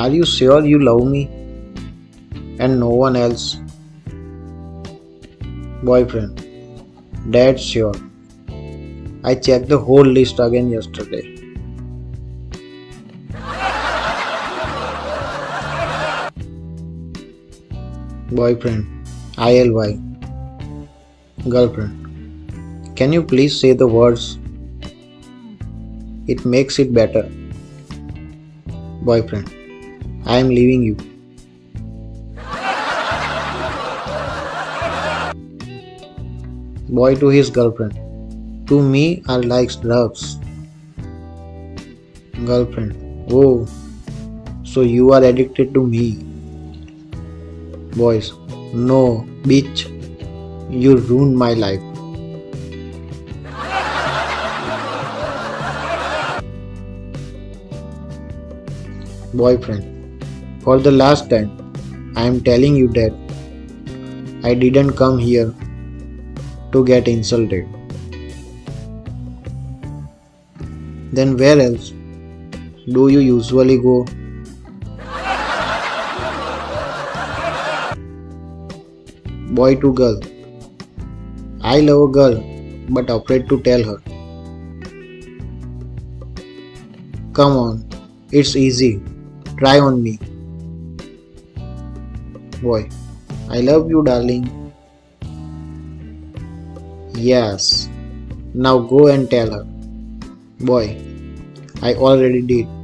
Are you sure you love me and no one else? Boyfriend. That's sure. I checked the whole list again yesterday. Boyfriend. ILY. Girlfriend. Can you please say the words? It makes it better. Boyfriend. I am leaving you. Boy to his girlfriend. To me, I like drugs. Girlfriend. Oh, so you are addicted to me. Boys. No, bitch. You ruined my life. Boyfriend. For the last time, I am telling you that I didn't come here to get insulted. Then where else do you usually go? Boy to girl. I love a girl but afraid to tell her. Come on, it's easy. Try on me. Boy, I love you, darling. Yes. Now go and tell her. Boy, I already did.